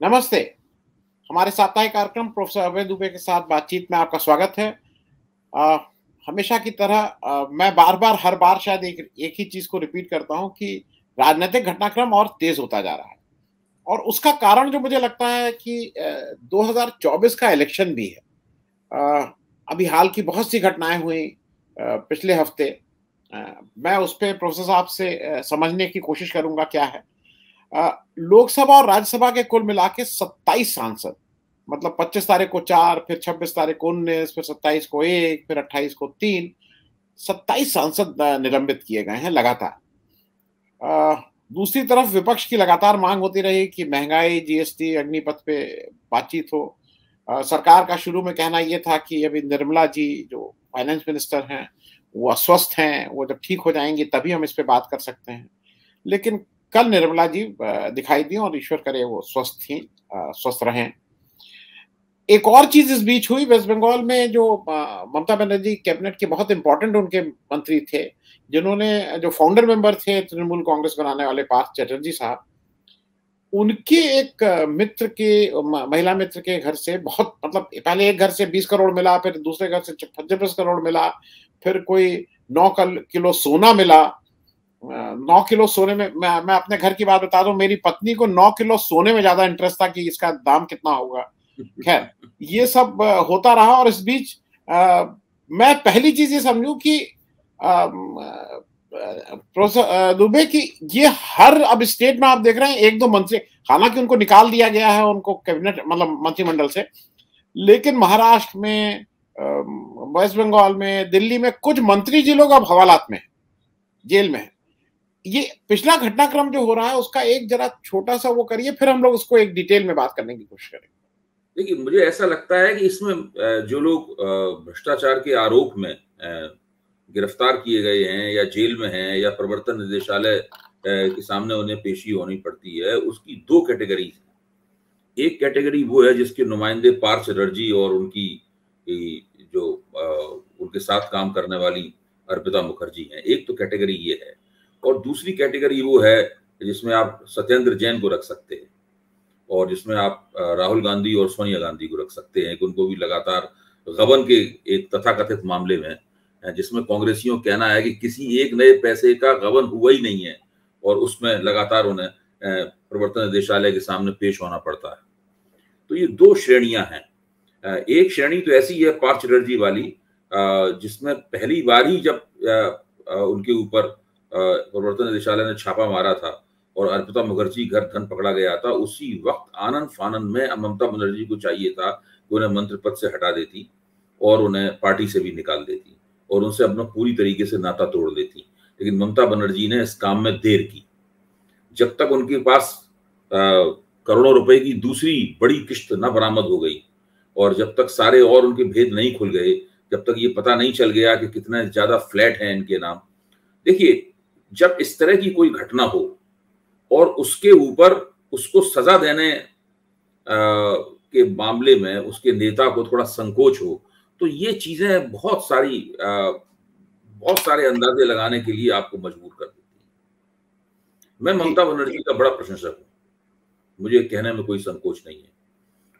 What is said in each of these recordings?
नमस्ते। हमारे साप्ताहिक कार्यक्रम प्रोफेसर अभय दुबे के साथ बातचीत में आपका स्वागत है। आ, हमेशा की तरह आ, मैं बार बार हर बार शायद एक एक ही चीज़ को रिपीट करता हूँ कि राजनीतिक घटनाक्रम और तेज होता जा रहा है। और उसका कारण जो मुझे लगता है कि आ, 2024 का इलेक्शन भी है। आ, अभी हाल की बहुत सी घटनाएँ हुई पिछले हफ़्ते। मैं उस पर प्रोफेसर साहब से समझने की कोशिश करूँगा क्या है। लोकसभा और राज्यसभा के कुल मिला के सत्ताईस सांसद। मतलब 25 तारीख को चार फिर 26 तारीख को उन्नीस फिर 27 को एक फिर 28 को तीन। 27 सांसद निलंबित किए गए हैं लगातार। दूसरी तरफ़ विपक्ष की लगातार मांग होती रही कि महँगाई जीएसटी अग्निपथ पे बातचीत हो। आ, सरकार का शुरू में कहना यह था कि अभी निर्मला जी जो फाइनेंस मिनिस्टर हैं वो अस्वस्थ हैं वो जब ठीक हो जाएँगे तभी हम इस पर बात कर सकते हैं। लेकिन कल निर्मला जी दिखाई दी और ईश्वर करे वो स्वस्थ थी स्वस्थ रहें। एक और चीज़ इस बीच हुई, वेस्ट बंगाल में जो ममता बनर्जी कैबिनेट के बहुत इंपॉर्टेंट उनके मंत्री थे, जिन्होंने, जो फाउंडर मेंबर थे तृणमूल कांग्रेस बनाने वाले पार्थ चटर्जी साहब, उनके एक मित्र के महिला मित्र के घर से बहुत मतलब पहले एक घर से बीस करोड़ मिला, फिर दूसरे घर से पच्चीस करोड़ मिला, फिर कोई नौ किलो सोना मिला नौ किलो सोने में मैं मैं अपने घर की बात बता दूँ मेरी पत्नी को नौ किलो सोने में ज़्यादा इंटरेस्ट था कि इसका दाम कितना होगा। खैर ये सब होता रहा और इस बीच आ, मैं पहली चीज़ ये समझू कि दुबे की ये हर अब स्टेट में आप देख रहे हैं एक दो मंत्री हालाँकि उनको निकाल दिया गया है उनको कैबिनेट मतलब मंत्रिमंडल से लेकिन महाराष्ट्र में वेस्ट बंगाल में दिल्ली में कुछ मंत्री जी लोग अब हवालात में जेल में है। ये पिछला घटनाक्रम जो हो रहा है, उसका एक जरा छोटा सा वो करिए, फिर हम लोग उसको एक डिटेल में बात करने की कोशिश करेंगे। देखिए, मुझे ऐसा लगता है कि इसमें जो लोग भ्रष्टाचार के आरोप में गिरफ़्तार किए गए हैं या जेल में हैं या प्रवर्तन निदेशालय के सामने उन्हें पेशी होनी पड़ती है, उसकी दो कैटेगरी एक कैटेगरी वो है जिसके नुमाइंदे पार्थ चटर्जी और उनकी जो उनके साथ काम करने वाली अर्पिता मुखर्जी हैं। एक तो कैटेगरी ये है। और दूसरी कैटेगरी वो है जिसमें आप सत्येंद्र जैन को रख सकते हैं और जिसमें आप राहुल गांधी और सोनिया गांधी को रख सकते हैं। उनको भी लगातार गबन के एक तथाकथित मामले में जिसमें कांग्रेसियों कहना है कि किसी एक नए पैसे का गबन हुआ ही नहीं है और उसमें लगातार उन्हें प्रवर्तन निदेशालय के सामने पेश होना पड़ता है। तो ये दो श्रेणियाँ हैं। एक श्रेणी तो ऐसी है पार्थ चटर्जी वाली जिसमें पहली बार ही जब उनके ऊपर प्रवर्तन निदेशालय ने छापा मारा था और अर्पिता मुखर्जी घर धन पकड़ा गया था। उसी वक्त आनंद फानंद में ममता बनर्जी को चाहिए था कि उन्हें मंत्री पद से हटा देती और उन्हें पार्टी से भी निकाल देती और उनसे अपना पूरी तरीके से नाता तोड़ देती। लेकिन ममता बनर्जी ने इस काम में देर की। जब तक उनके पास करोड़ों रुपए की दूसरी बड़ी किश्त न बरामद हो गई और जब तक सारे और उनके भेद नहीं खुल गए, जब तक ये पता नहीं चल गया कि कितने ज़्यादा फ्लैट हैं इनके नाम। देखिए जब इस तरह की कोई घटना हो और उसके ऊपर उसको सजा देने आ, के मामले में उसके नेता को थोड़ा संकोच हो तो ये चीज़ें बहुत सारी आ, बहुत सारे अंदाजे लगाने के लिए आपको मजबूर कर देती है। मैं ममता बनर्जी का बड़ा प्रशंसक हूँ। मुझे कहने में कोई संकोच नहीं है।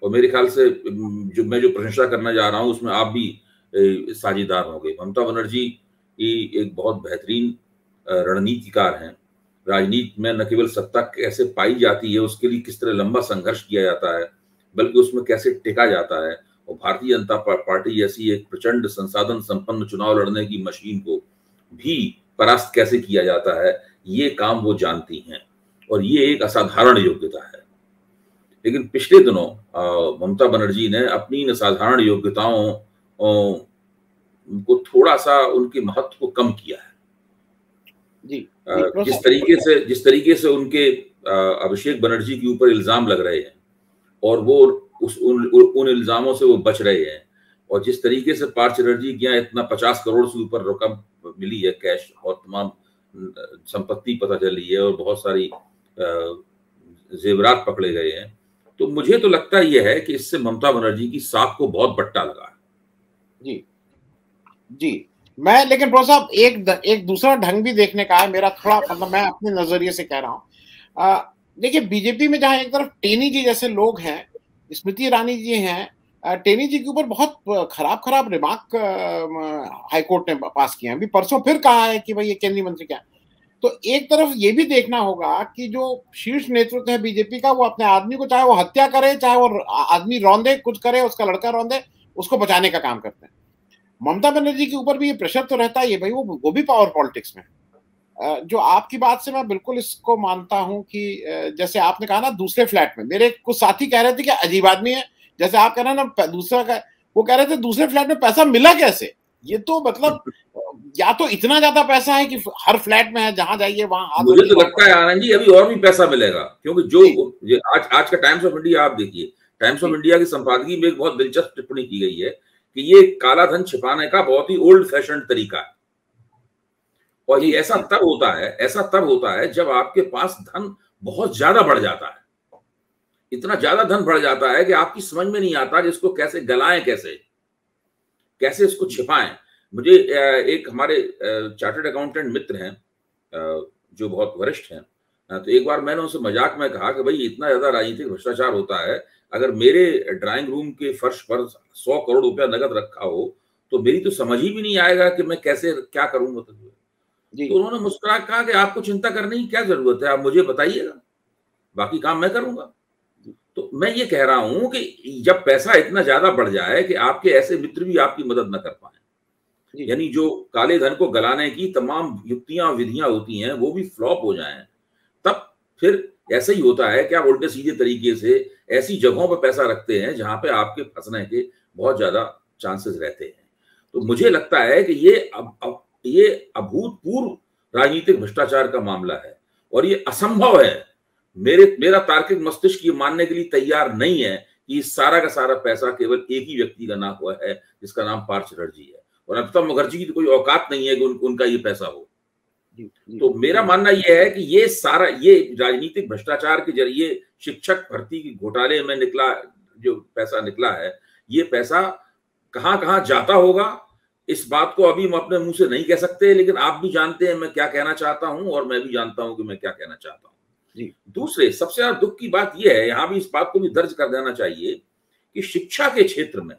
और मेरे ख्याल से जो मैं जो प्रशंसा करना जा रहा हूँ उसमें आप भी साझेदार होंगे। ममता बनर्जी की एक बहुत बेहतरीन रणनीतिकार हैं। राजनीति में न केवल सत्ता कैसे पाई जाती है, उसके लिए किस तरह लंबा संघर्ष किया जाता है, बल्कि उसमें कैसे टिका जाता है, और भारतीय जनता पार्टी जैसी एक प्रचंड संसाधन संपन्न चुनाव लड़ने की मशीन को भी परास्त कैसे किया जाता है, ये काम वो जानती हैं, और ये एक असाधारण योग्यता है। लेकिन पिछले दिनों ममता बनर्जी ने अपनी इन असाधारण योग्यताओं को थोड़ा सा उनके महत्व को कम किया है। जिस तरीके से जिस तरीके से उनके अभिषेक बनर्जी के ऊपर इल्ज़ाम लग रहे हैं और वो उस उन, उन इल्जामों से वो बच रहे हैं और जिस तरीके से पार्थ चटर्जी के यहाँ इतना पचास करोड़ से ऊपर रकम मिली है कैश और तमाम संपत्ति पता चली है और बहुत सारी जेवरात पकड़े गए हैं। तो मुझे तो लगता यह है कि इससे ममता बनर्जी की साख को बहुत बट्टा लगा। है जी। जी। मैं, लेकिन प्रो साहब, एक एक दूसरा ढंग भी देखने का है, मेरा थोड़ा मतलब मैं अपने नज़रिए से कह रहा हूँ। देखिए बीजेपी में जहाँ एक तरफ़ टेनी जी जैसे लोग हैं, स्मृति ईरानी जी हैं टेनी जी के ऊपर बहुत खराब खराब रिमार्क हाईकोर्ट ने पास किए हैं। अभी परसों फिर कहा है कि भाई ये केंद्रीय मंत्री क्या तो एक तरफ़ ये भी देखना होगा कि जो शीर्ष नेतृत्व है बीजेपी का, वो अपने आदमी को चाहे वो हत्या करे, चाहे वो आदमी रौंदे, कुछ करे, उसका लड़का रौंदे, उसको बचाने का काम करते हैं। ममता बनर्जी के ऊपर भी ये प्रेशर तो रहता ही है भाई वो वो भी पावर पॉलिटिक्स में जो आपकी बात से मैं बिल्कुल इसको मानता हूँ कि जैसे आपने कहा ना दूसरे फ्लैट में मेरे कुछ साथी कह रहे थे कि अजीब आदमी है। जैसे आप कह रहे हैं ना दूसरा का वो कह रहे थे दूसरे फ्लैट में पैसा मिला कैसे? ये तो मतलब या तो इतना ज़्यादा पैसा है कि हर फ्लैट में है जहाँ जाइए वहाँ मुझे तो लगता है आनंद जी अभी और भी पैसा मिलेगा क्योंकि जो आज आज का टाइम्स ऑफ़ इंडिया आप देखिए टाइम्स ऑफ़ इंडिया की संपादकीय में एक बहुत दिलचस्प टिप्पणी की गई है कि ये काला धन छिपाने का बहुत ही ओल्ड फ़ैशन तरीका है। और ये ऐसा तब होता है, ऐसा तब होता है जब आपके पास धन बहुत ज़्यादा बढ़ जाता है। इतना ज़्यादा धन बढ़ जाता है कि आपकी समझ में नहीं आता कि इसको कैसे गलाएँ कैसे कैसे इसको छिपाएँ। मुझे एक हमारे चार्टर्ड अकाउंटेंट मित्र हैं जो बहुत वरिष्ठ हैं तो एक बार मैंने उनसे मज़ाक में कहा कि भाई इतना ज़्यादा राजनीतिक भ्रष्टाचार होता है अगर मेरे ड्राइंग रूम के फर्श पर सौ करोड़ रुपया नगद रखा हो तो मेरी तो समझ ही भी नहीं आएगा कि मैं कैसे क्या करूँ मतलब। तो उन्होंने मुस्कुरा कहा कि आपको चिंता करने की क्या ज़रूरत है आप मुझे बताइएगा बाकी काम मैं करूँगा। तो मैं ये कह रहा हूँ कि जब पैसा इतना ज़्यादा बढ़ जाए कि आपके ऐसे मित्र भी आपकी मदद न कर पाए। यानी जो काले धन को गलाने की तमाम युक्तियाँ विधियाँ होती हैं वो भी फ्लॉप हो जाएँ फिर ऐसा ही होता है कि आप उल्टे सीधे तरीके से ऐसी जगहों पर पैसा रखते हैं जहाँ पे आपके फंसने के बहुत ज़्यादा चांसेस रहते हैं। तो मुझे लगता है कि ये अब अब ये अभूतपूर्व राजनीतिक भ्रष्टाचार का मामला है और ये असंभव है। मेरे मेरा तार्किक मस्तिष्क ये मानने के लिए तैयार नहीं है कि सारा का सारा पैसा केवल एक ही व्यक्ति का नाम हुआ है जिसका नाम पार्थ चटर्जी है। और अमिताभ मुखर्जी की तो कोई औकात नहीं है कि उन, उनका ये पैसा हो। तो मेरा मानना यह है कि ये सारा ये राजनीतिक भ्रष्टाचार के ज़रिए शिक्षक भर्ती की घोटाले में निकला जो पैसा निकला है ये पैसा कहाँ कहाँ जाता होगा? इस बात को अभी हम अपने मुँह से नहीं कह सकते लेकिन आप भी जानते हैं मैं क्या कहना चाहता हूँ और मैं भी जानता हूँ कि मैं क्या कहना चाहता हूँ। दूसरे सबसे ज़्यादा दुख की बात यह है यहाँ भी इस बात को भी दर्ज कर देना चाहिए कि शिक्षा के क्षेत्र में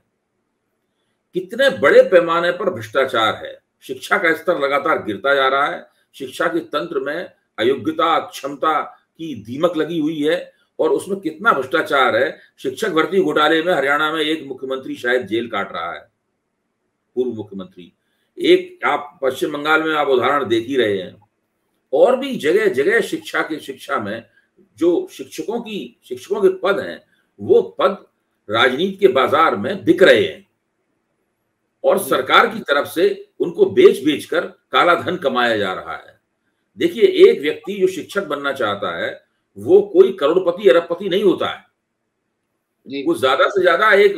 कितने बड़े पैमाने पर भ्रष्टाचार है। शिक्षा का स्तर लगातार गिरता जा रहा है शिक्षा के तंत्र में अयोग्यता, क्षमता की दीमक लगी हुई है और उसमें कितना भ्रष्टाचार है। शिक्षक भर्ती घोटाले में हरियाणा में एक मुख्यमंत्री शायद जेल काट रहा है। पूर्व मुख्यमंत्री। एक आप पश्चिम बंगाल में आप उदाहरण देख ही रहे हैं। और भी जगह जगह शिक्षा के शिक्षा में जो शिक्षकों की, शिक्षकों के पद हैं, वो पद राजनीति के बाज़ार में बिक रहे हैं। और सरकार की तरफ़ से उनको बेच बेच कर काला धन कमाया जा रहा है। देखिए एक व्यक्ति जो शिक्षक बनना चाहता है वो कोई करोड़पति अरबपति नहीं होता है। वो ज़्यादा से ज़्यादा एक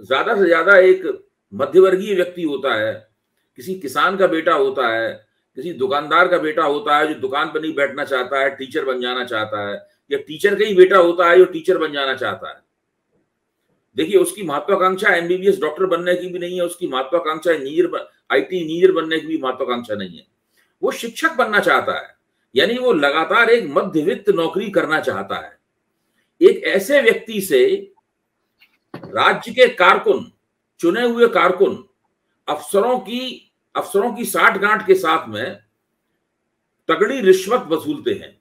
ज़्यादा से ज़्यादा एक मध्यवर्गीय व्यक्ति होता है किसी किसान का बेटा होता है किसी दुकानदार का बेटा होता है जो दुकान पर नहीं बैठना चाहता है टीचर बन जाना चाहता है या टीचर का ही बेटा होता है जो टीचर बन जाना चाहता है। देखिए, उसकी महत्वाकांक्षा एमबीबीएस डॉक्टर बनने की भी नहीं है, उसकी महत्वाकांक्षा इंजीनियर आईटी इंजीनियर बनने की भी महत्वाकांक्षा नहीं है। वो शिक्षक बनना चाहता है, यानी वो लगातार एक मध्यवित्त नौकरी करना चाहता है। एक ऐसे व्यक्ति से राज्य के कारकुन, चुने हुए कारकुन, अफसरों की अफसरों की साठ गांठ के साथ में तगड़ी रिश्वत वसूलते हैं।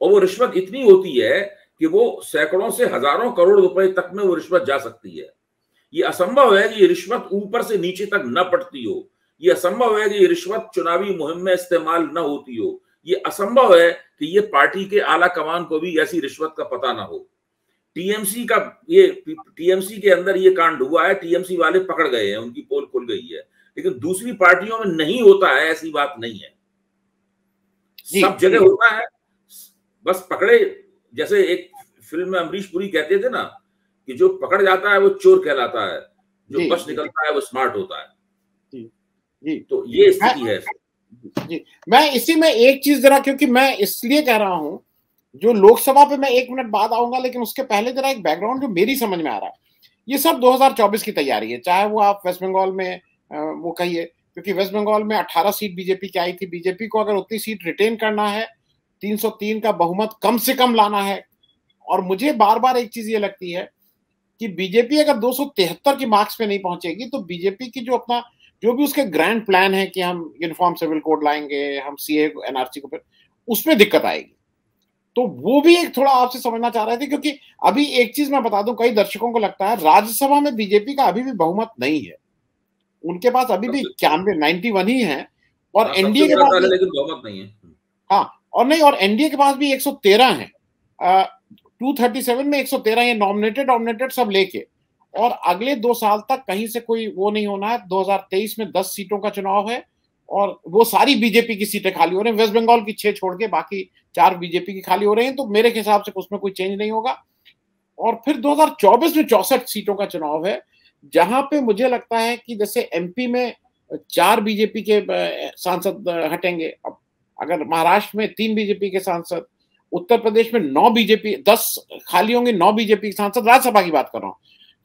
और वो रिश्वत इतनी होती है कि वो सैकड़ों से हज़ारों करोड़ रुपए तक में वो रिश्वत जा सकती है। ये असंभव है कि ये रिश्वत ऊपर से नीचे तक न पड़ती हो। ये असंभव है कि ये रिश्वत चुनावी मुहिम में इस्तेमाल न होती हो। ये असंभव है कि ये पार्टी के आला कमान को भी ऐसी रिश्वत का पता ना हो। टीएमसी का ये टीएमसी के अंदर ये कांड हुआ है टीएमसी वाले पकड़ गए हैं उनकी पोल खुल गई है। लेकिन दूसरी पार्टियों में नहीं होता है ऐसी बात नहीं है। सब जगह होता है बस पकड़े जैसे एक फ़िल्म में अमरीश पुरी कहते थे ना कि जो पकड़ जाता है वो चोर कहलाता है। जो बस निकलता है वो स्मार्ट होता है। जी जी। तो ये स्थिति है। जी मैं इसी में एक चीज़ जरा क्योंकि मैं इसलिए कह रहा हूँ जो लोकसभा पे मैं एक मिनट बाद आऊँगा लेकिन उसके पहले जरा एक बैकग्राउंड जो मेरी समझ में आ रहा है। ये सब 2024 की तैयारी है चाहे वो आप वेस्ट बंगाल में वो कहिए क्योंकि वेस्ट बंगाल में 18 सीट बीजेपी की आई थी। बीजेपी को अगर उतनी सीट रिटेन करना है 303 का बहुमत कम से कम लाना है। और मुझे बार बार एक चीज़ ये लगती है कि बीजेपी अगर दो की मार्क्स पे नहीं पहुंचेगी तो बीजेपी की जो अपना जो भी उसके ग्रैंड प्लान है कि हम यूनिफॉर्म सिविल कोड लाएँगे हम सी ए एनआरसी को उसमें दिक्कत आएगी। तो वो भी एक थोड़ा आपसे समझना चाह रहे थे क्योंकि अभी एक चीज़ मैं बता दूँ कई दर्शकों को लगता है राज्यसभा में बीजेपी का अभी भी बहुमत नहीं है। उनके पास अभी भी इक्यानवे नाइन्टी वन ही है और एनडीए हाँ, के पास लेकिन बहुमत नहीं है। हाँ और नहीं, और एनडीए के पास भी 113 है। थर्टी सेवन में 113 ये नॉमिनेटेड नॉमिनेटेड सब लेके। और अगले दो साल तक कहीं से कोई वो नहीं होना है। 2023 में 10 सीटों का चुनाव है और वो सारी बीजेपी की सीटें खाली हो रही हैं। वेस्ट बंगाल की छह छोड़ के बाकी चार बीजेपी की खाली हो रही हैं। तो मेरे हिसाब से उसमें कोई चेंज नहीं होगा। और फिर 2024 में चौसठ सीटों का चुनाव है, जहाँ पे मुझे लगता है कि जैसे एमपी में चार बीजेपी के सांसद हटेंगे। अब अगर महाराष्ट्र में तीन बीजेपी के सांसद उत्तर प्रदेश में नौ बीजेपी दस खाली होंगे नौ बीजेपी के सांसद राज्यसभा की बात कर रहा हूँ।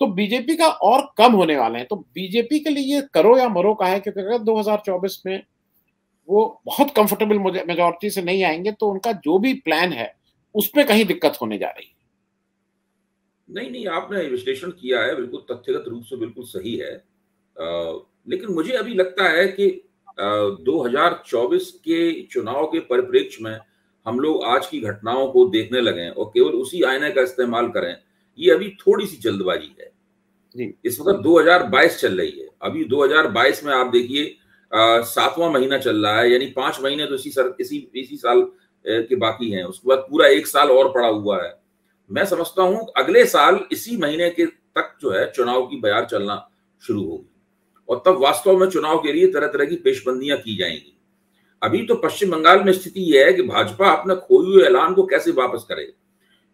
तो बीजेपी का और कम होने वाले हैं। तो बीजेपी के लिए करो या मरो का है क्योंकि अगर 2024 में वो बहुत कंफर्टेबल मेजोरिटी से नहीं आएँगे तो उनका जो भी प्लान है उसमें कहीं दिक्कत होने जा रही है। नहीं नहीं आपने विश्लेषण किया है बिल्कुल तथ्यगत रूप से बिल्कुल सही है। आ, लेकिन मुझे अभी लगता है कि 2024 के चुनाव के परिप्रेक्ष्य में हम लोग आज की घटनाओं को देखने लगे और केवल उसी आईने का इस्तेमाल करें। ये अभी थोड़ी सी जल्दबाजी है। जी। इस वक्त 2022 चल रही है। अभी 2022 में आप देखिए सातवां महीना चल रहा है यानी पाँच महीने तो इसी सर इसी इसी साल के बाकी हैं। उसके बाद पूरा एक साल और पड़ा हुआ है। मैं समझता हूँ अगले साल इसी महीने के तक जो है चुनाव की बयार चलना शुरू होगी। और तब वास्तव में चुनाव के लिए तरह तरह की पेशबंदियाँ की जाएँगी। अभी तो पश्चिम बंगाल में स्थिति यह है कि भाजपा अपने खोए हुए ऐलान को कैसे वापस करे?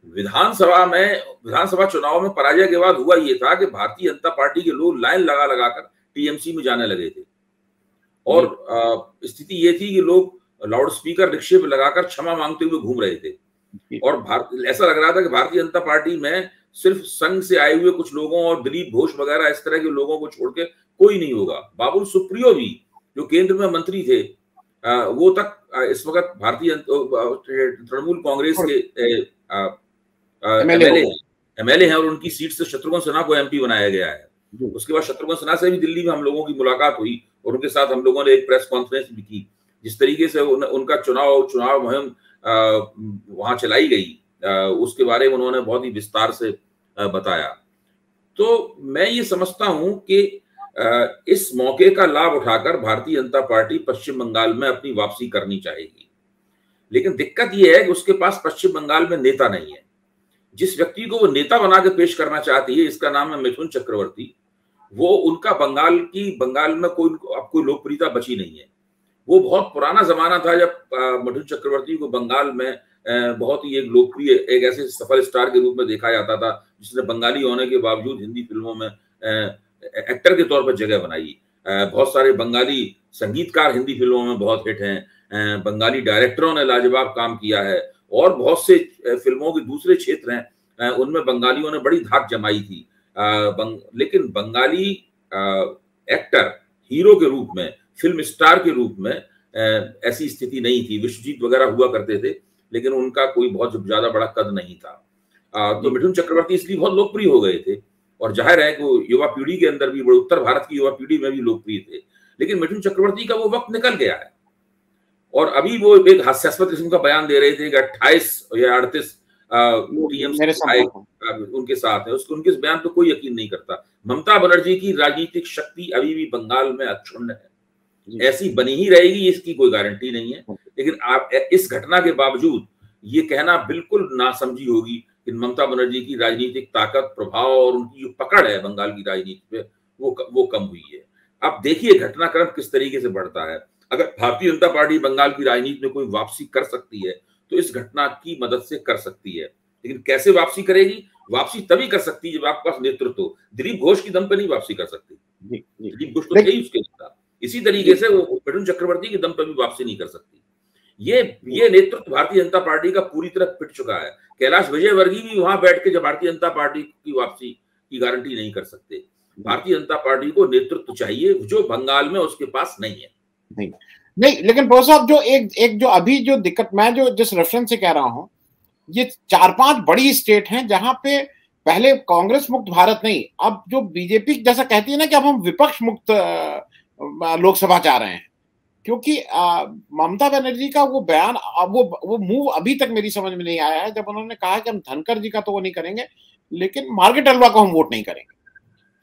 विधानसभा में विधानसभा चुनाव में पराजय के बाद हुआ यह था कि भारतीय जनता पार्टी के लोग लाइन लगा लगाकर टीएमसी में जाने लगे थे। और स्थिति ये थी कि लोग लाउड स्पीकर रिक्शे पे लगाकर क्षमा मांगते हुए घूम रहे थे। और भारत ऐसा लग रहा था कि भारतीय जनता पार्टी में सिर्फ़ संघ से आए हुए कुछ लोगों और दिलीप घोष वगैरह इस तरह के लोगों को छोड़ के कोई नहीं होगा। बाबुल सुप्रियो भी जो केंद्र में मंत्री थे वो तक इस वक्त भारतीय तृणमूल कांग्रेस के एमएलए एमएलए हैं और उनकी सीट से शत्रुघ्न सिन्हा को एमपी बनाया गया है। उसके बाद शत्रुघ्न सिन्हा से भी दिल्ली में हम लोगों की मुलाकात हुई और उनके साथ हम लोगों ने एक प्रेस कॉन्फ्रेंस भी की जिस तरीके से उन, उनका चुनाव चुनाव मुहिम वहाँ चलाई गई। उसके बारे में उन्होंने बहुत ही विस्तार से बताया। तो मैं ये समझता हूँ कि इस मौके का लाभ उठाकर भारतीय जनता पार्टी पश्चिम बंगाल में अपनी वापसी करनी चाहेगी। लेकिन दिक्कत यह है कि उसके पास पश्चिम बंगाल में नेता नहीं है। जिस व्यक्ति को वो नेता बना के पेश करना चाहती है, इसका नाम है मिथुन चक्रवर्ती। वो उनका बंगाल की, बंगाल में कोई, अब कोई लोकप्रियता बची नहीं है। वो बहुत पुराना जमाना था जब मिथुन चक्रवर्ती को बंगाल में बहुत ही एक लोकप्रिय एक ऐसे सफल स्टार के रूप में देखा जाता था जिसने बंगाली होने के बावजूद हिंदी फ़िल्मों में एक्टर के तौर पर जगह बनाई। बहुत सारे बंगाली संगीतकार हिंदी फ़िल्मों में बहुत हिट हैं। बंगाली डायरेक्टरों ने लाजवाब काम किया है और बहुत से फ़िल्मों के दूसरे क्षेत्र हैं। उनमें बंगालियों ने बड़ी धाक जमाई थी। बंग, लेकिन बंगाली एक्टर हीरो के रूप में फ़िल्म स्टार के रूप में ऐसी स्थिति नहीं थी। विश्वजीत वगैरह हुआ करते थे। लेकिन उनका कोई बहुत ज़्यादा बड़ा कद नहीं था। तो मिठुन चक्रवर्ती इसलिए बहुत लोकप्रिय हो गए थे। और ज़ाहिर है कि युवा पीढ़ी के अंदर भी उत्तर भारत की युवा पीढ़ी में भी लोकप्रिय थे। लेकिन मिठुन चक्रवर्ती का वो वक्त निकल गया है। और अभी वो एक हास्यास्पद किस्म का बयान दे रहे थे कि अट्ठाईस या अड़तीस उनके साथ है। उसको उनके बयान पे कोई यकीन नहीं करता। ममता बनर्जी की राजनीतिक शक्ति अभी भी बंगाल में अक्षुण्ण है। ऐसी बनी ही रहेगी इसकी कोई गारंटी नहीं है। लेकिन आप इस घटना के बावजूद ये कहना बिल्कुल नासमझी होगी कि ममता बनर्जी की राजनीतिक ताकत प्रभाव और उनकी जो पकड़ है बंगाल की राजनीति पे वो वो कम हुई है। अब देखिए घटनाक्रम किस तरीके से बढ़ता है। अगर भारतीय जनता पार्टी बंगाल की राजनीति में कोई वापसी कर सकती है तो इस घटना की मदद से कर सकती है। लेकिन कैसे वापसी करेगी? वापसी तभी कर सकती है जब आपके पास नेतृत्व दिलीप घोष की दम पर नहीं वापसी कर सकती। दिलीप घोष तो यही उसके इसी तरीके से वो मिथुन चक्रवर्ती के दम पर भी वापसी नहीं कर सकती। ये ये नेतृत्व भारतीय जनता पार्टी का पूरी तरह पिट चुका है। कैलाश विजयवर्गीय भी वहाँ बैठ के जब भारतीय जनता पार्टी की वापसी की गारंटी नहीं कर सकते। भारतीय जनता पार्टी को नेतृत्व चाहिए, जो बंगाल में उसके पास नहीं है। नहीं नहीं, लेकिन प्रोफेसर साहब, जो एक एक जो अभी जो दिक्कत, मैं जो जिस रेफरेंस से कह रहा हूँ, ये चार पाँच बड़ी स्टेट हैं जहाँ पे पहले कांग्रेस मुक्त भारत नहीं, अब जो बीजेपी जैसा कहती है ना कि अब हम विपक्ष मुक्त लोकसभा चाह रहे हैं। क्योंकि ममता बनर्जी का वो बयान वो वो मूव अभी तक मेरी समझ में नहीं आया है। जब उन्होंने कहा कि हम धनकर जी का तो वो नहीं करेंगे, लेकिन मार्केट अलवा को हम वोट नहीं करेंगे।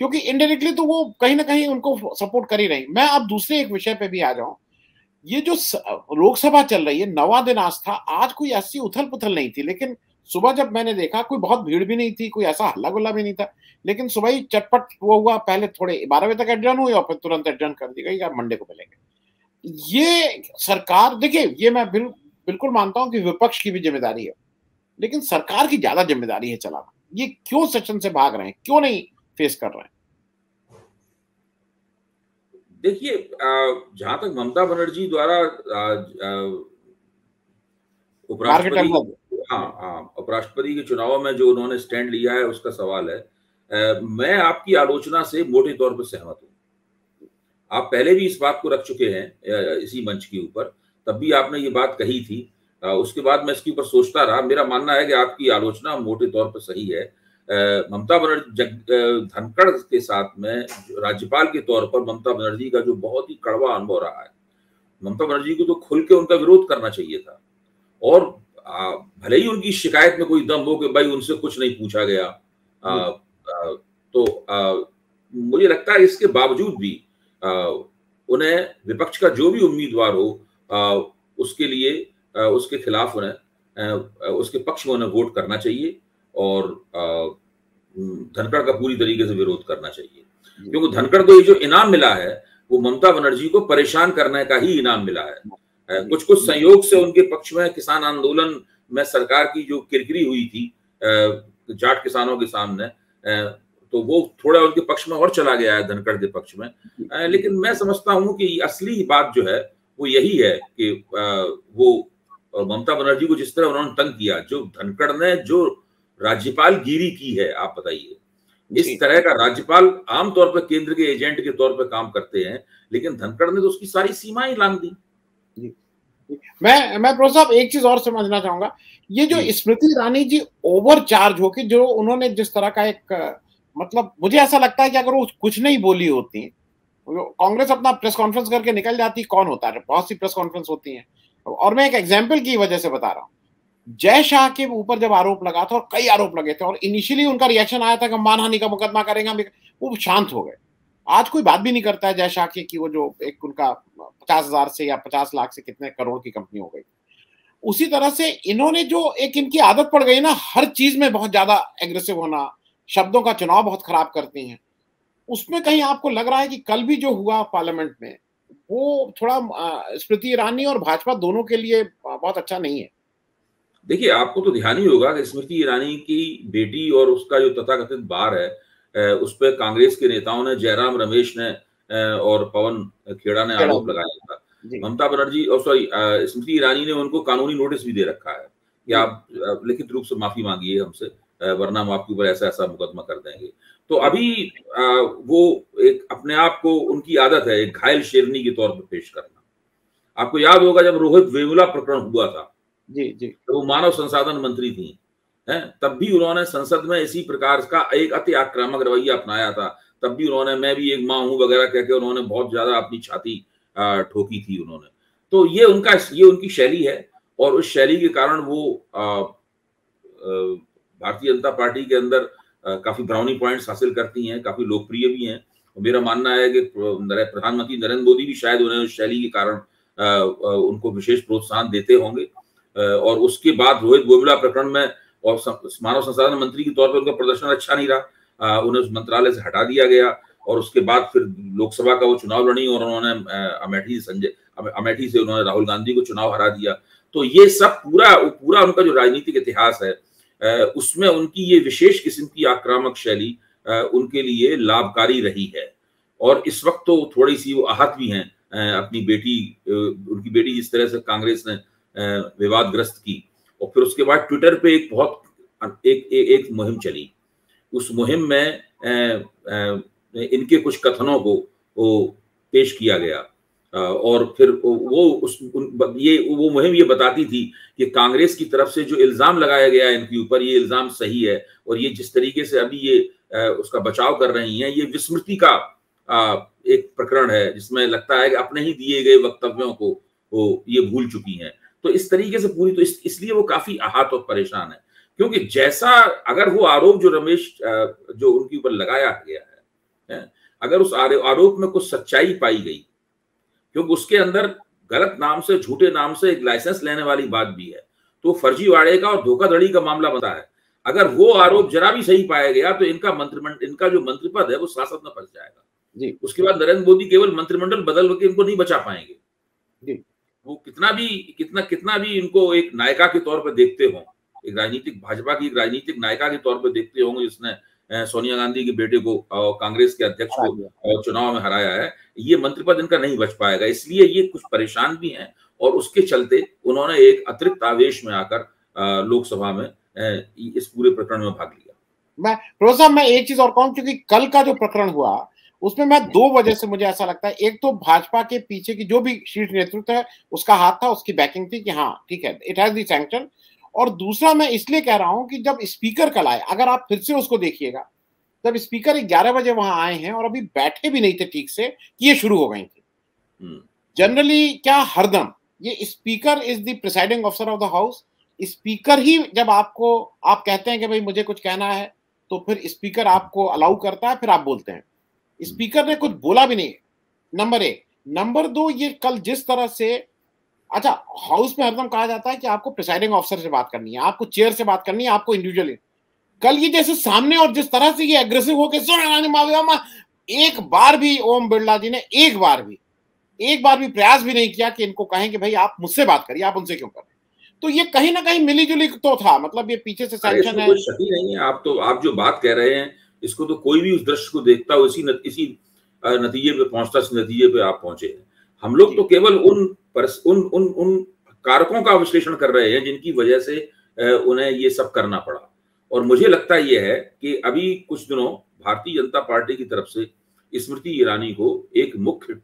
क्योंकि इनडायरेक्टली तो वो कहीं ना कहीं उनको सपोर्ट कर ही रही मैं अब दूसरे एक विषय पे भी आ जाऊँ। ये जो लोकसभा चल रही है, नवा दिन आज था आज कोई ऐसी उथल पुथल नहीं थी। लेकिन सुबह जब मैंने देखा, कोई बहुत भीड़ भी नहीं थी, कोई ऐसा हल्ला गुल्ला भी नहीं था। लेकिन सुबह ही चटपट वो हुआ पहले थोड़े बारह बजे तक एडजर्न हुई और फिर तुरंत एडजर्न कर दी गई यार मंडे को मिलेंगे। ये सरकार देखिए ये मैं बिल, बिल्कुल मानता हूँ कि विपक्ष की भी ज़िम्मेदारी है लेकिन सरकार की ज़्यादा ज़िम्मेदारी है चलाना। ये क्यों सेशन से भाग रहे हैं? क्यों नहीं फेस कर रहे हैं? देखिए जहाँ तक ममता बनर्जी द्वारा उपराष्ट्रपति हाँ हाँ उपराष्ट्रपति के चुनाव में जो उन्होंने स्टैंड लिया है उसका सवाल है। मैं आपकी आलोचना से मोटे तौर पर सहमत हूँ। आप पहले भी इस बात को रख चुके हैं इसी मंच के ऊपर तब भी आपने ये बात कही थी। उसके बाद मैं इसके ऊपर सोचता रहा। मेरा मानना है कि आपकी आलोचना मोटे तौर पर सही है। ममता बनर्जी धनखड़ के साथ में राज्यपाल के तौर पर ममता बनर्जी का जो बहुत ही कड़वा अनुभव रहा है ममता बनर्जी को तो खुल के उनका विरोध करना चाहिए था। और भले ही उनकी शिकायत में कोई दम हो कि भाई उनसे कुछ नहीं पूछा गया आ, तो मुझे लगता है इसके बावजूद भी उन्हें विपक्ष का जो भी उम्मीदवार हो उसके लिए उसके खिलाफ उन्हें उसके पक्ष में उन्हें वोट करना चाहिए और धनखड़ का पूरी तरीके से विरोध करना चाहिए। क्योंकि धनखड़ को ये जो इनाम मिला है, वो ममता बनर्जी को परेशान करने का ही इनाम मिला है। कुछ कुछ संयोग से उनके पक्ष में किसान आंदोलन में सरकार की जो किरकिरी हुई थी जाट किसानों के सामने तो वो थोड़ा उनके पक्ष में और चला गया है धनखड़ के पक्ष में। लेकिन मैं समझता हूँ कि असली बात जो है वो यही है कि वो ममता बनर्जी को जिस तरह उन्होंने तंग किया जो धनखड़ ने जो राज्यपाल गिरी की है आप बताइए। इस तरह का राज्यपाल आमतौर पर केंद्र के एजेंट के तौर पर काम करते हैं लेकिन धनखड़ ने तो उसकी सारी सीमाएँ लांग दी। मैं मैं प्रोफेसर साहब एक चीज़ और समझना चाहूँगा ये जो स्मृति ईरानी जी ओवर चार्ज होके जो उन्होंने जिस तरह का एक मतलब मुझे ऐसा लगता है कि अगर वो कुछ नहीं बोली होती कांग्रेस अपना प्रेस कॉन्फ्रेंस करके निकल जाती कौन होता है? बहुत सी प्रेस कॉन्फ्रेंस होती है। और मैं एक एग्ज़ाम्पल की वजह से बता रहा हूँ। जय शाह के ऊपर जब आरोप लगा था और कई आरोप लगे थे और इनिशियली उनका रिएक्शन आया था कि मानहानि का मुकदमा करेंगे वो शांत हो गए। आज कोई बात भी नहीं करता है जय शाह की कि वो जो एक उनका पचास हज़ार से या पचास लाख से कितने करोड़ की कंपनी हो गई। उसी तरह से इन्होंने जो एक इनकी आदत पड़ गई ना हर चीज़ में बहुत ज़्यादा एग्रेसिव होना शब्दों का चुनाव बहुत खराब करती हैं। उसमें कहीं आपको लग रहा है कि कल भी जो हुआ पार्लियामेंट में वो थोड़ा स्मृति ईरानी और भाजपा दोनों के लिए बहुत अच्छा नहीं है। देखिए आपको तो ध्यान ही होगा कि स्मृति ईरानी की बेटी और उसका जो तथाकथित बार है उस पर कांग्रेस के नेताओं ने जयराम रमेश ने और पवन खेड़ा ने आरोप लगाया था। ममता बनर्जी और सॉरी स्मृति ईरानी ने उनको कानूनी नोटिस भी दे रखा है कि आप लिखित रूप से माफ़ी मांगिए हमसे वरना हम आपके ऊपर ऐसा ऐसा मुकदमा कर देंगे। तो अभी वो एक अपने आप को उनकी आदत है एक घायल शेरनी के तौर पर पेश करना। आपको याद होगा जब रोहित वेमुला प्रकरण हुआ था। जी जी। तो वो मानव संसाधन मंत्री थी हैं? तब भी उन्होंने संसद में इसी प्रकार का एक अति आक्रामक रवैया अपनाया था। तब भी उन्होंने मैं भी एक माँ हूँ वगैरह कहकर उन्होंने बहुत ज़्यादा अपनी छाती ठोकी थी उन्होंने। तो ये उनका, ये उनकी शैली है और उस शैली के कारण वो भारतीय जनता पार्टी के अंदर काफ़ी ब्राउनी पॉइंट्स हासिल करती हैं, काफ़ी लोकप्रिय भी हैं। मेरा मानना है कि प्रधानमंत्री नरेंद्र मोदी भी शायद उन्हें उस शैली के कारण उनको विशेष प्रोत्साहन देते होंगे। और उसके बाद रोहित गोविला प्रकरण में और मानव संसाधन मंत्री के तौर पर उनका प्रदर्शन अच्छा नहीं रहा। उन्हें उस मंत्रालय से हटा दिया गया। और उसके बाद फिर लोकसभा का वो चुनाव लड़ी और उन्होंने अमेठी संजय अमेठी से उन्होंने राहुल गांधी को चुनाव हरा दिया। तो ये सब पूरा पूरा उनका जो राजनीतिक इतिहास है उसमें उनकी ये विशेष किस्म की आक्रामक शैली उनके लिए लाभकारी रही है। और इस वक्त तो थोड़ी सी वो आहत भी हैं अपनी बेटी उनकी बेटी जिस तरह से कांग्रेस ने विवादग्रस्त की। और फिर उसके बाद ट्विटर पे एक बहुत एक एक, एक मुहिम चली। उस मुहिम में इनके कुछ कथनों को वो पेश किया गया। और फिर वो उस ये वो मुहिम ये बताती थी कि कांग्रेस की तरफ़ से जो इल्ज़ाम लगाया गया है इनके ऊपर ये इल्ज़ाम सही है और ये जिस तरीके से अभी ये उसका बचाव कर रही हैं ये विस्मृति का एक प्रकरण है जिसमें लगता है कि अपने ही दिए गए वक्तव्यों को वो ये भूल चुकी हैं। तो इस तरीके से पूरी तो इस, इसलिए वो काफ़ी आहत और परेशान है। क्योंकि जैसा अगर वो आरोप जो रमेश जो उनके ऊपर लगाया गया अगर उस आरोप में कुछ सच्चाई पाई गई क्योंकि उसके अंदर गलत नाम से झूठे नाम से एक लाइसेंस लेने वाली बात भी है तो फर्जीवाड़े का और धोखाधड़ी का मामला बता है। अगर वो आरोप जरा भी सही पाया गया तो इनका मंत्रिमंडल इनका जो मंत्रिपद है वो शासन में फंस जाएगा। जी। उसके बाद नरेंद्र मोदी केवल मंत्रिमंडल बदल के इनको नहीं बचा पाएँगे। जी। वो कितना भी कितना कितना भी इनको एक नायिका के तौर पर देखते हो एक राजनीतिक भाजपा की एक राजनीतिक नायिका के तौर पर देखते होंगे जिसने सोनिया गांधी के बेटे को कांग्रेस के अध्यक्ष को चुनाव में हराया है। ये मंत्री पद इनका नहीं बच पाएगा इसलिए ये कुछ परेशान भी हैं और उसके चलते उन्होंने एक अतिरिक्त आवेश में आकर लोकसभा में इस पूरे प्रकरण में भाग लिया। मैं प्रोफेसर मैं एक चीज़ और कहूँ क्योंकि कल का जो प्रकरण हुआ उसमें मैं दो वजह से मुझे ऐसा लगता है। एक तो भाजपा के पीछे की जो भी शीर्ष नेतृत्व है उसका हाथ था उसकी बैकिंग थी कि हाँ ठीक है इट हैज़ दी सैंक्शन और दूसरा मैं इसलिए कह रहा हूँ कि जब स्पीकर कल आए अगर आप फिर से उसको देखिएगा जब स्पीकर ग्यारह बजे वहाँ आए हैं और अभी बैठे भी नहीं थे ठीक से कि ये शुरू हो गई थी। जनरली हम्म। क्या हरदम ये speaker is the presiding officer of the house speaker ही जब आपको आप कहते हैं कि भाई मुझे कुछ कहना है तो फिर स्पीकर आपको अलाउ करता है फिर आप बोलते हैं। स्पीकर ने कुछ बोला भी नहीं। नंबर एक। नंबर दो ये कल जिस तरह से अच्छा हाउस में हरदम कहा जाता है कि आपको प्रिसाइडिंग ऑफिसर से बात करनी है आपको चेयर से बात करनी है आपको इंडिविजुअली कल ये जैसे सामने और जिस तरह से ये एग्रेसिव होकर एक बार भी ओम बिरला जी ने एक बार भी एक बार भी प्रयास भी नहीं किया कि इनको कहें कि भाई आप मुझसे बात करिए आप उनसे क्यों कर? तो ये कहीं ना कहीं मिली जुली तो था मतलब ये पीछे से सैंक्शन है। नहीं है आप तो आप जो बात कह रहे हैं इसको तो कोई भी उस दृश्य को देखता हो इसी न, इसी नतीजे पे पहुँचता इस नतीजे पे आप पहुँचे हम लोग तो केवल उन पर उन उन उन कारकों का विश्लेषण कर रहे हैं जिनकी वजह से उन्हें ये सब करना पड़ा। और मुझे लगता यह है कि अभी कुछ दिनों भारतीय जनता पार्टी की तरफ़ से स्मृति ईरानी को एक मुख्य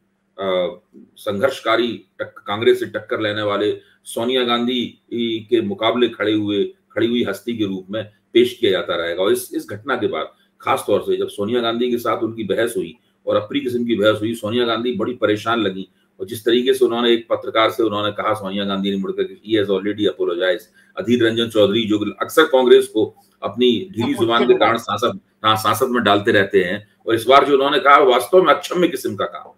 संघर्षकारी कांग्रेस से टक्कर लेने वाले सोनिया गांधी के मुकाबले खड़े हुए, खड़ी हुई हस्ती के रूप में पेश किया जाता रहेगा। और इस इस घटना के बाद खास तौर से जब सोनिया गांधी के साथ उनकी बहस हुई और अपनी किस्म की बहस हुई, सोनिया गांधी बड़ी परेशान लगी और जिस तरीके से उन्होंने एक पत्रकार से उन्होंने कहा सोनिया गांधी ने मुड़कर ही has already apologise Adhir Ranjan Chowdhury जो अक्सर कांग्रेस को अपनी ढीली ज़ुबान के कारण सांसद हाँ सांसद में डालते रहते हैं और इस बार जो उन्होंने कहा वास्तव में अक्षम्य किस्म का कहा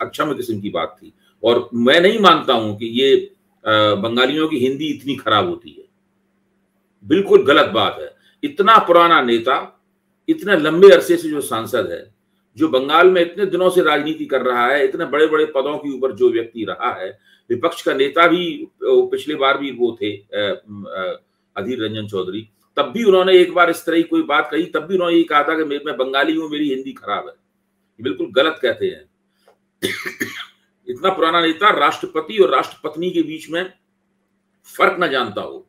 अक्षम्य किस्म की बात थी। और मैं नहीं मानता हूँ कि ये बंगालियों की हिंदी इतनी खराब होती है। बिल्कुल गलत बात है। इतना पुराना नेता इतने लंबे अरसे से जो सांसद है जो बंगाल में इतने दिनों से राजनीति कर रहा है, इतने बड़े बड़े पदों के ऊपर जो व्यक्ति रहा है, विपक्ष का नेता भी पिछले बार भी वो थे अधीर रंजन चौधरी। तब भी उन्होंने एक बार इस तरह की कोई बात कही, तब भी उन्होंने ये कहा था कि मैं बंगाली हूँ, मेरी हिंदी खराब है। बिल्कुल गलत कहते हैं। इतना पुराना नेता राष्ट्रपति और राष्ट्रपत्नी के बीच में फ़र्क ना जानता हो।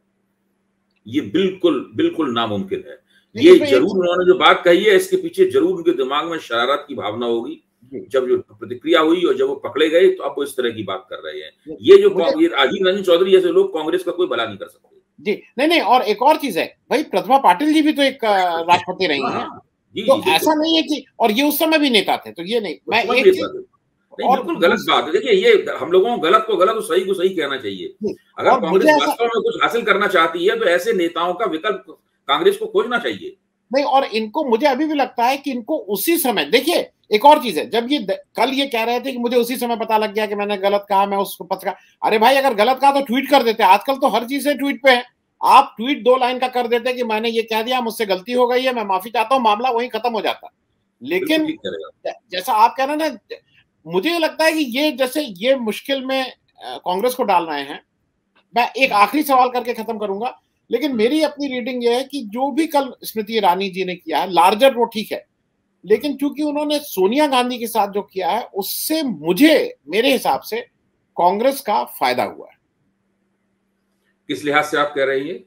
ये बिल्कुल बिल्कुल नामुमकिन है। ये ज़रूर उन्होंने जो बात कही है इसके पीछे ज़रूर उनके दिमाग में शरारत की भावना होगी। जब जो प्रतिक्रिया हुई और जब वो पकड़े गए तो अब वो इस तरह की बात कर रहे हैं। ये जो राजीव रंजन चौधरी जैसे लोग कांग्रेस का कोई भला नहीं कर सकते। जी। नहीं नहीं और एक और चीज़ है। भाई प्रतिभा पाटिल जी भी तो एक राष्ट्रपति रही है। हाँ, तो ऐसा नहीं है कि और ये उस समय भी नेता थे तो ये नहीं। मैं एक चीज़ बिल्कुल गलत बात है। देखिए ये हम लोगों को गलत को गलत और सही को सही कहना चाहिए। अगर कांग्रेस वास्तव में कुछ हासिल करना चाहती है तो ऐसे नेताओं का विकल्प कांग्रेस को खोजना चाहिए। नहीं और इनको मुझे अभी भी लगता है कि इनको उसी समय देखिए एक और चीज़ है जब ये कल ये कह रहे थे कि मुझे उसी समय पता लग गया कि मैंने गलत कहा मैं उसको पत्र अरे भाई अगर गलत कहा तो ट्वीट कर देते आजकल तो हर चीज़ से ट्वीट पे है। आप ट्वीट दो लाइन का कर देते कि मैंने ये कह दिया मुझसे गलती हो गई है मैं माफ़ी चाहता हूँ मामला वहीं खत्म हो जाता। लेकिन जैसा आप कह रहे हैं ना मुझे लगता है कि ये जैसे ये मुश्किल में कांग्रेस को डाल रहे हैं मैं एक आखिरी सवाल करके खत्म करूँगा। लेकिन मेरी अपनी रीडिंग यह है कि जो भी कल स्मृति ईरानी जी ने किया है लार्जर वो ठीक है। लेकिन चूँकि उन्होंने सोनिया गांधी के साथ जो किया है उससे मुझे मेरे हिसाब से कांग्रेस का फ़ायदा हुआ है। किस लिहाज से आप कह रही हैं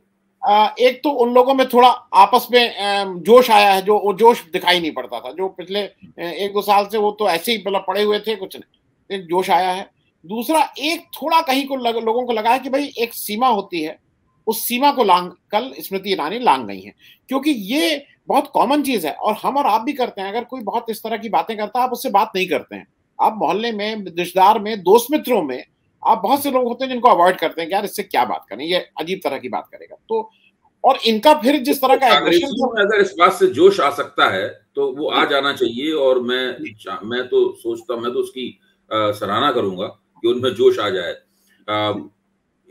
एक तो उन लोगों में थोड़ा आपस में जोश आया है जो वो जोश दिखाई नहीं पड़ता था। जो पिछले एक दो साल से वो तो ऐसे ही मतलब पड़े हुए थे कुछ नहीं। एक जोश आया है। दूसरा एक थोड़ा कहीं को लग, लोगों को लगा है कि भाई एक सीमा होती है। उस सीमा को लांग कल स्मृति ईरानी लांग गई है। क्योंकि ये बहुत कॉमन चीज़ है और हम और आप भी करते हैं। अगर कोई बहुत इस तरह की बातें करता है आप उससे बात नहीं करते हैं। आप मोहल्ले में रिश्तेदार में दोस्त मित्रों में आप बहुत से लोग होते हैं जिनको अवॉइड करते हैं यार इससे क्या बात करें ये अजीब तरह की बात करेगा। तो और इनका फिर जिस तरह का अगर इस बात से जोश आ सकता है तो वो आ जाना चाहिए और मैं मैं तो सोचता मैं तो उसकी सराहना करूँगा कि उनमें जोश आ जाए।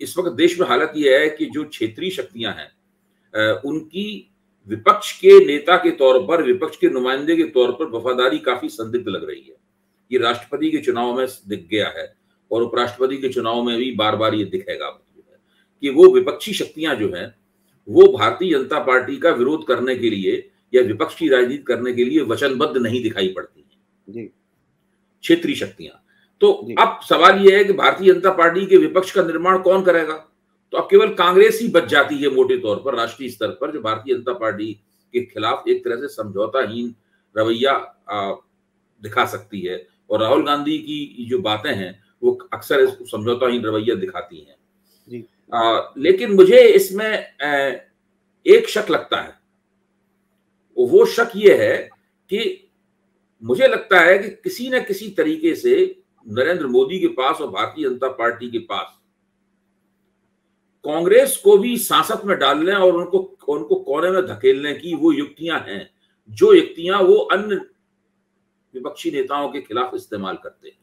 इस वक्त देश में हालत यह है कि जो क्षेत्रीय शक्तियाँ हैं उनकी विपक्ष के नेता के तौर पर विपक्ष के नुमाइंदे के तौर पर वफादारी काफ़ी संदिग्ध लग रही है। ये राष्ट्रपति के चुनाव में दिख गया है और उपराष्ट्रपति के चुनाव में भी बार बार ये दिखेगा कि वो विपक्षी शक्तियाँ जो हैं वो भारतीय जनता पार्टी का विरोध करने के लिए या विपक्ष की राजनीति करने के लिए वचनबद्ध नहीं दिखाई पड़ती है। क्षेत्रीय शक्तियाँ। तो अब सवाल यह है कि भारतीय जनता पार्टी के विपक्ष का निर्माण कौन करेगा? तो अब केवल कांग्रेस ही बच जाती है मोटे तौर पर राष्ट्रीय स्तर पर जो भारतीय जनता पार्टी के खिलाफ एक तरह से समझौताहीन रवैया दिखा सकती है। और राहुल गांधी की जो बातें हैं वो अक्सर समझौताहीन रवैया दिखाती हैं। आ, लेकिन मुझे इसमें एक शक लगता है। वो शक ये है कि मुझे लगता है कि किसी न किसी तरीके से नरेंद्र मोदी के पास और भारतीय जनता पार्टी के पास। कांग्रेस को भी सांसद में डालने और उनको उनको कोने में धकेलने की वो युक्तियाँ हैं। जो युक्तियाँ वो अन्य विपक्षी नेताओं के खिलाफ इस्तेमाल करते हैं।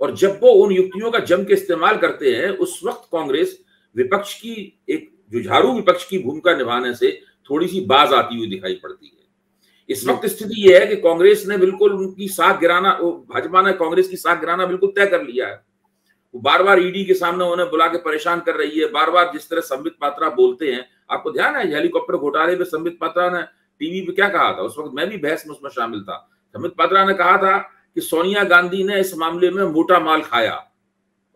और जब वो उन युक्तियों का जम के इस्तेमाल करते हैं, उस वक्त कांग्रेस विपक्ष की एक, जुझारू विपक्ष की भूमिका निभाने से थोड़ी सी बाज आती हुई दिखाई पड़ती है। इस वक्त स्थिति यह है कि कांग्रेस ने बिल्कुल उनकी साख गिराना भाजपा ने कांग्रेस की साख गिराना बिल्कुल तय कर लिया है। वो बार बार ईडी के सामने उन्हें बुला के परेशान कर रही है बार बार जिस तरह संबित पात्रा बोलते हैं, आपको ध्यान है, हेलीकॉप्टर घोटाले में संबित पात्रा ने टीवी पे क्या कहा था? उस वक्त मैं भी बहस में उसमें शामिल था। संबित पात्रा ने कहा था कि सोनिया गांधी ने इस मामले में मोटा माल खाया।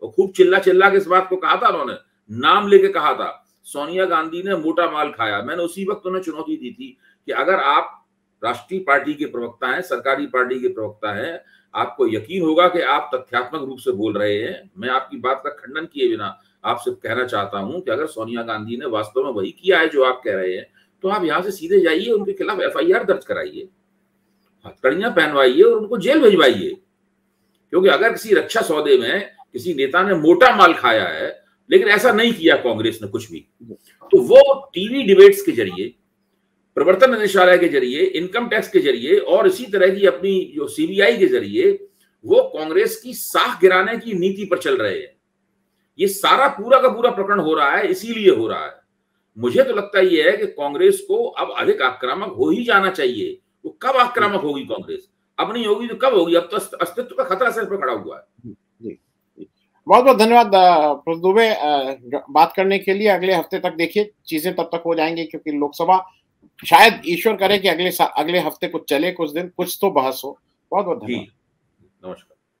और खूब चिल्ला चिल्ला के इस बात को कहा था उन्होंने, नाम लेके कहा था, सोनिया गांधी ने मोटा माल खाया। मैंने उसी वक्त उन्हें चुनौती दी थी कि अगर आप राष्ट्रीय पार्टी के प्रवक्ता हैं, सरकारी पार्टी के प्रवक्ता हैं। आपको यकीन होगा कि आप तथ्यात्मक रूप से बोल रहे हैं। मैं आपकी बात का खंडन किए बिना आपसे कहना चाहता हूँ कि अगर सोनिया गांधी ने वास्तव में वही किया है जो आप कह रहे हैं तो आप यहाँ से सीधे जाइए, उनके खिलाफ एफआईआर दर्ज कराइए। हथकड़ियाँ पहनवाइए और उनको जेल भिजवाइए। क्योंकि अगर किसी रक्षा सौदे में किसी नेता ने मोटा माल खाया है, लेकिन ऐसा नहीं किया कांग्रेस ने कुछ भी तो वो टीवी डिबेट्स के ज़रिए प्रवर्तन निदेशालय के ज़रिए इनकम टैक्स के ज़रिए और इसी तरह की अपनी जो सीबीआई के ज़रिए वो कांग्रेस की साख गिराने की नीति पर चल रहे हैं। ये सारा पूरा का पूरा प्रकरण हो रहा है, इसीलिए हो रहा है। मुझे तो लगता यह है कि कांग्रेस को अब अधिक आक्रामक हो ही जाना चाहिए। वो कब आक्रामक होगी कांग्रेस? अब नहीं होगी तो कब होगी? अब तो अस्तित्व का खतरा सिर पर खड़ा हुआ है। बहुत बहुत धन्यवाद दुबे बात करने के लिए अगले हफ़्ते तक देखिए, चीज़ें तब तक हो जाएँगी क्योंकि लोकसभा शायद ईश्वर करे कि अगले अगले हफ़्ते कुछ चले कुछ दिन कुछ तो बहस हो। बहुत बहुत धन्यवाद। नमस्कार।